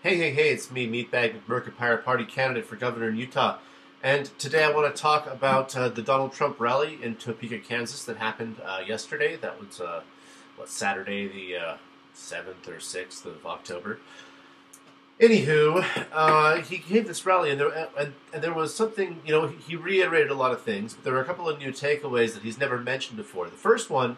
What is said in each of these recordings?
Hey, hey, hey, it's me, Meatbag McMurka, Pirate Party candidate for governor in Utah. And today I want to talk about uh, the Donald Trump rally in Topeka, Kansas that happened uh, yesterday. That was, uh, what, Saturday, the 7th uh, or 6th of October. Anywho, uh, he gave this rally, and there, and, and there was something, you know, he reiterated a lot of things, but there were a couple of new takeaways that he's never mentioned before. The first one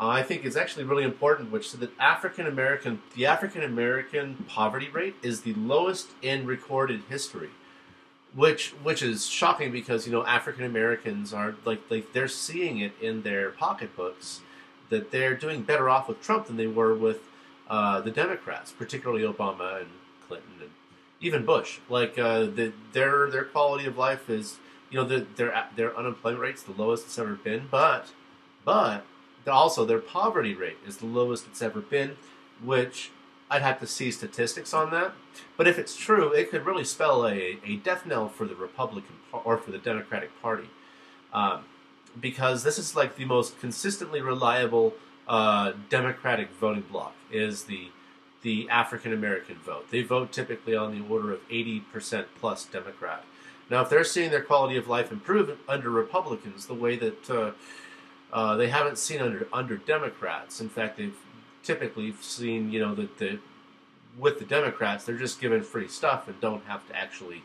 uh, I think is actually really important, which is that African American, the African American poverty rate is the lowest in recorded history, which which is shocking because you know African Americans are like like they're seeing it in their pocketbooks that they're doing better off with Trump than they were with uh, the Democrats, particularly Obama and Clinton and even Bush. Like uh, the, their their quality of life is you know the, their their unemployment rate's the lowest it's ever been, but but also, their poverty rate is the lowest it's ever been, which I'd have to see statistics on that. But if it's true, it could really spell a, a death knell for the Republican or for the Democratic Party. Um, because this is like the most consistently reliable uh, Democratic voting bloc is the the African American vote. They vote typically on the order of 80% plus Democrat. Now, if they're seeing their quality of life improve under Republicans, the way that uh, uh, they haven't seen under under Democrats. In fact, they've typically seen you know that the with the Democrats they're just given free stuff and don't have to actually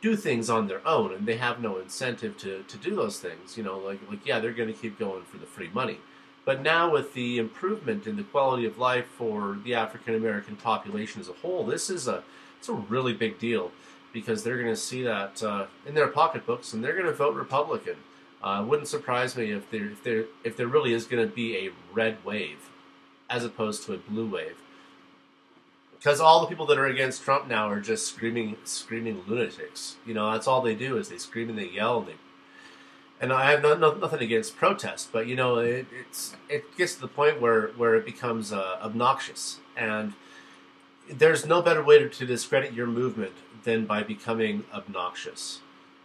do things on their own, and they have no incentive to to do those things. You know, like like yeah, they're going to keep going for the free money. But now with the improvement in the quality of life for the African American population as a whole, this is a it's a really big deal because they're going to see that uh, in their pocketbooks and they're going to vote Republican. Uh, it wouldn't surprise me if there if there if there really is going to be a red wave, as opposed to a blue wave. Because all the people that are against Trump now are just screaming screaming lunatics. You know, that's all they do is they scream and they yell and they. And I have no, no, nothing against protest, but you know, it, it's it gets to the point where where it becomes uh, obnoxious, and there's no better way to, to discredit your movement than by becoming obnoxious.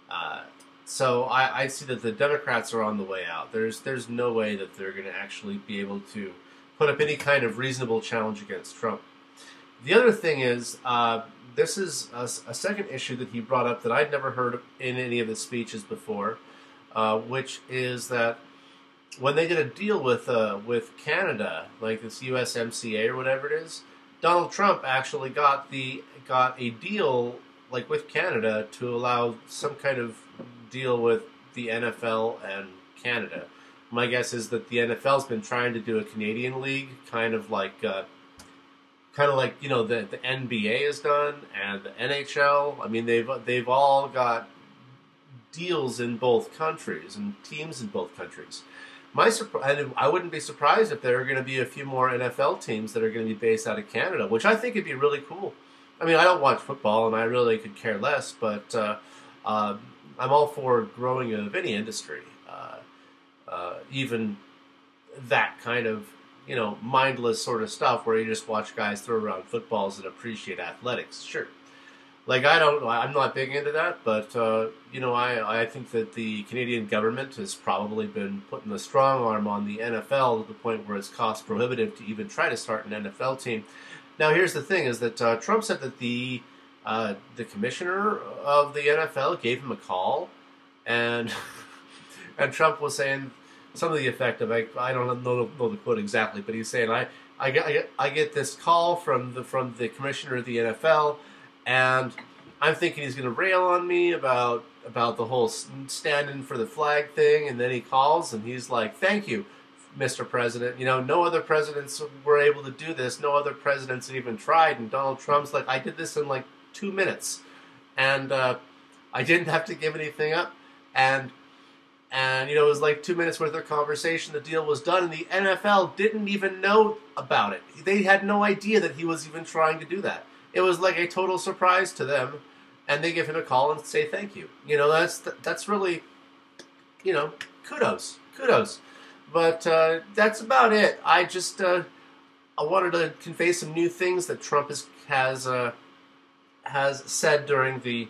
Uh, so I, I, see that the Democrats are on the way out. There's there's no way that they're going to actually be able to put up any kind of reasonable challenge against Trump. The other thing is, uh, this is a, a, second issue that he brought up that I'd never heard in any of his speeches before, uh, which is that when they did a deal with uh, with Canada, like this USMCA or whatever it is, Donald Trump actually got the got a deal like with Canada to allow some kind of deal with the NFL and Canada. My guess is that the NFL's been trying to do a Canadian league, kind of like, uh, kind of like you know the the NBA has done and the NHL. I mean, they've they've all got deals in both countries and teams in both countries. My surprise, I wouldn't be surprised if there are going to be a few more NFL teams that are going to be based out of Canada, which I think would be really cool. I mean, I don't watch football, and I really could care less, but uh, uh, I'm all for growing of any industry, uh, uh, even that kind of you know mindless sort of stuff where you just watch guys throw around footballs and appreciate athletics. Sure, like I don't, I'm not big into that, but uh, you know, I I think that the Canadian government has probably been putting a strong arm on the NFL to the point where it's cost prohibitive to even try to start an NFL team. Now, here's the thing: is that uh, Trump said that the uh, the commissioner of the NFL gave him a call, and and Trump was saying some of the effect of I, I don't know, know the quote exactly, but he's saying I I get, I get this call from the from the commissioner of the NFL, and I'm thinking he's going to rail on me about about the whole standing for the flag thing, and then he calls and he's like, "Thank you." Mr. President. You know, no other presidents were able to do this. No other presidents even tried. And Donald Trump's like, I did this in like two minutes, and uh, I didn't have to give anything up, and and you know it was like two minutes worth of conversation. The deal was done, and the NFL didn't even know about it. They had no idea that he was even trying to do that. It was like a total surprise to them, and they give him a call and say thank you. You know that's that's really, you know, kudos, kudos. But uh, that's about it. I just uh, I wanted to convey some new things that Trump is, has uh, has said during the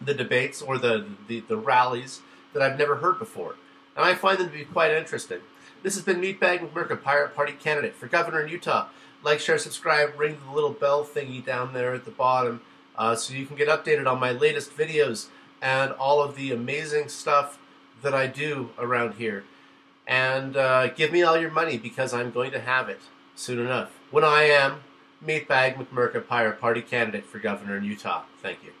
the debates or the, the, the rallies that I've never heard before. And I find them to be quite interesting. This has been Meatbag McMurka, Pirate Party candidate for governor in Utah. like, share, subscribe, ring the little bell thingy down there at the bottom uh, so you can get updated on my latest videos and all of the amazing stuff that I do around here. And uh, give me all your money because I'm going to have it soon enough when I am Meatbag McMurka Pirate Party candidate for governor in Utah. Thank you.